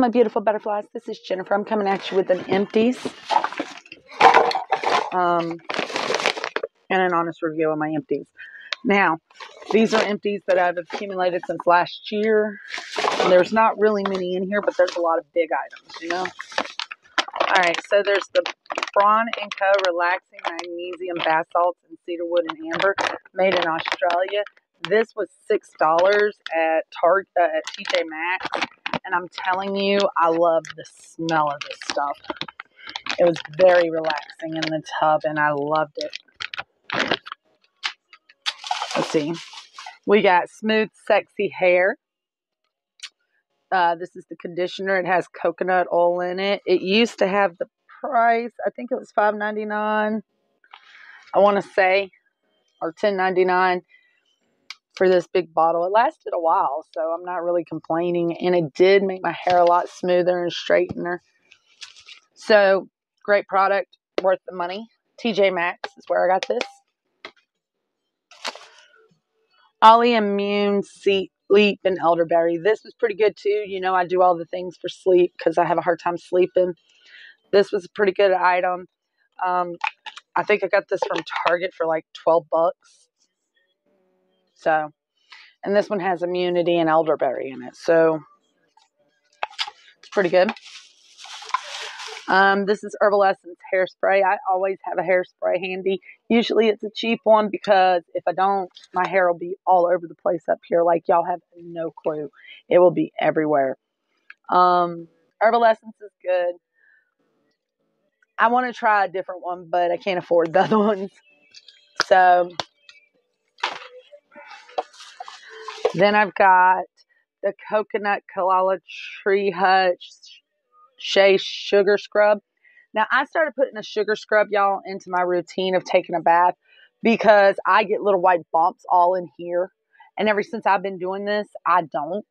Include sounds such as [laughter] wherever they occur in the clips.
my beautiful butterflies. This is Jennifer. I'm coming at you with an empties. Um, and an honest review of my empties. Now, these are empties that I've accumulated since last year. There's not really many in here, but there's a lot of big items, you know? All right, so there's the Braun & Co. Relaxing Magnesium Bath Salts Cedarwood and Amber, made in Australia. This was $6 at Target, uh, at TJ Maxx, and I'm telling you, I love the smell of this stuff. It was very relaxing in the tub, and I loved it. Let's see. We got Smooth Sexy Hair. Uh, this is the conditioner. It has coconut oil in it. It used to have the price. I think it was five ninety nine. I want to say, or ten ninety nine for this big bottle. It lasted a while, so I'm not really complaining. And it did make my hair a lot smoother and straightener. So, great product, worth the money. TJ Maxx is where I got this. Olly Immune Sleep and Elderberry. This was pretty good too. You know, I do all the things for sleep because I have a hard time sleeping. This was a pretty good item. Um, I think I got this from Target for like 12 bucks. So, and this one has immunity and elderberry in it. So, it's pretty good. Um, this is Herbal Essence hairspray. I always have a hairspray handy. Usually it's a cheap one because if I don't, my hair will be all over the place up here. Like y'all have no clue. It will be everywhere. Um, Herbal Essence is good. I want to try a different one, but I can't afford the other [laughs] ones. So Then I've got the coconut koala tree hut shea sugar scrub. Now I started putting a sugar scrub, y'all, into my routine of taking a bath because I get little white bumps all in here. And ever since I've been doing this, I don't.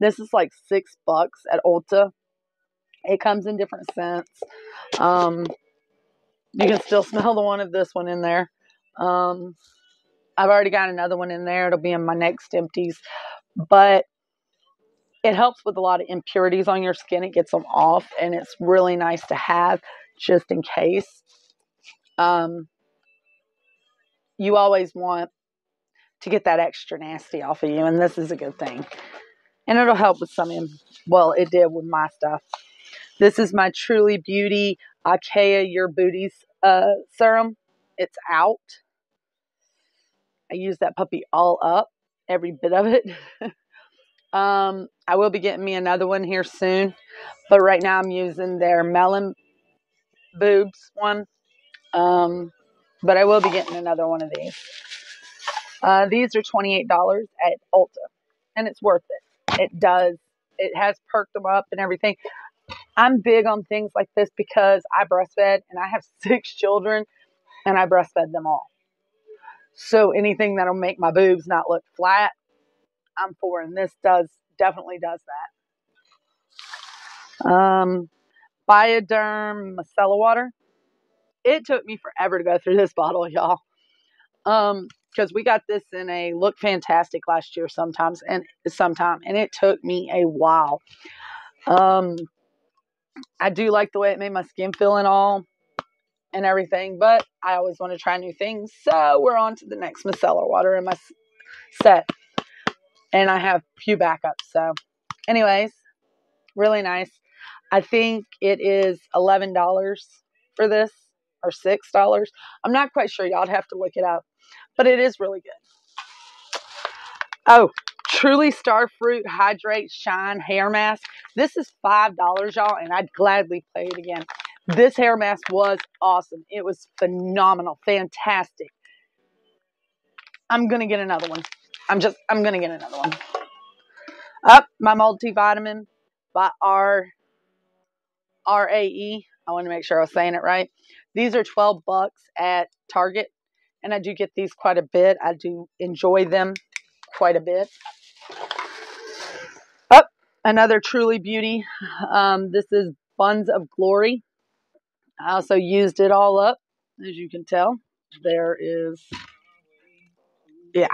This is like six bucks at Ulta. It comes in different scents. Um, you can still smell the one of this one in there. Um, I've already got another one in there. It'll be in my next empties. But it helps with a lot of impurities on your skin. It gets them off, and it's really nice to have just in case. Um, you always want to get that extra nasty off of you, and this is a good thing. And it'll help with some, well, it did with my stuff. This is my Truly Beauty Ikea Your Booties uh, serum. It's out. I use that puppy all up, every bit of it. [laughs] um, I will be getting me another one here soon, but right now I'm using their melon boobs one. Um, but I will be getting another one of these. Uh, these are $28 at Ulta, and it's worth it. It does. It has perked them up and everything. I'm big on things like this because I breastfed and I have [laughs] six children and I breastfed them all. So anything that'll make my boobs not look flat, I'm for. And this does definitely does that. Um, Bioderma micellar water. It took me forever to go through this [laughs] bottle, y'all. Um, because we got this in a Lookfantastic last year sometimes and sometime and it took me a while. Um I do like the way it made my skin feel and all and everything, but I always want to try new things. So we're on to the next micellar water in my set. And I have few backups. So, anyways, really nice. I think it is $11 for this or $6. I'm not quite sure. Y'all have to look it up. But it is really good. Oh, Truly Starfruit Hydrate Shine Hair Mask. This is $5, y'all, and I'd gladly play it again. This hair mask was awesome. It was phenomenal, fantastic. I'm going to get another one. I'm just, I'm going to get another one. Up, my multivitamin by Rae, R-A-E. I want to make sure I was saying it right. These are 12 bucks at Target, and I do get these quite a bit. I do enjoy them quite a bit. Up, another Truly Beauty. Um, this is Buns of Glory. I also used it all up, as you can tell. There is, yeah.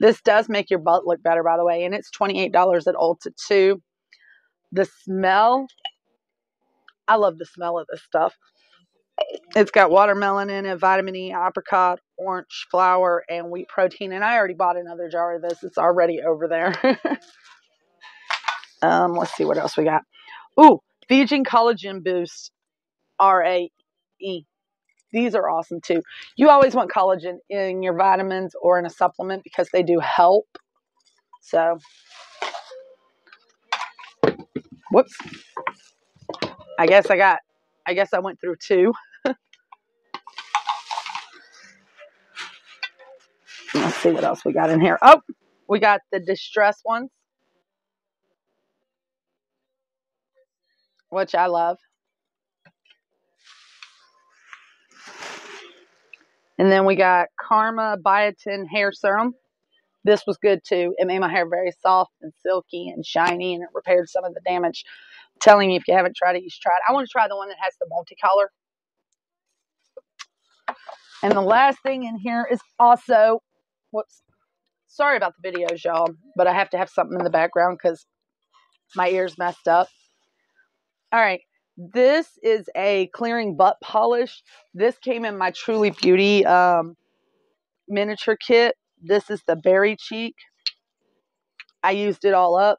This does make your butt look better, by the way, and it's $28 at Ulta, too. The smell, I love the smell of this stuff. It's got watermelon in it, vitamin E, apricot, orange flower, and wheat protein. And I already bought another jar of this. It's already over there. [laughs] um, let's see what else we got. Ooh, Vegan Collagen Boost R-A-E. These are awesome too. You always want collagen in your vitamins or in a supplement because they do help. So, whoops. I guess I got, I guess I went through two. [laughs] Let's see what else we got in here. Oh, we got the distress ones, which I love. And then we got Karma Biotin Hair Serum. This was good too. It made my hair very soft and silky and shiny, and it repaired some of the damage. I'm telling you, if you haven't tried it, you should try it. I want to try the one that has the multicolor. And the last thing in here is also, whoops, sorry about the videos, y'all, but I have to have something in the background because my ears messed up. All right, this is a clearing butt polish. This came in my Truly Beauty um, miniature kit. This is the berry cheek. I used it all up.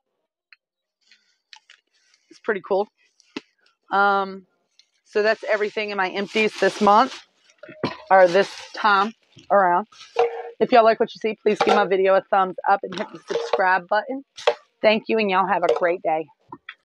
It's pretty cool. Um, so that's everything in my empties this month or this time around. If y'all like what you see, please give my video a thumbs up and hit the subscribe button. Thank you, and y'all have a great day.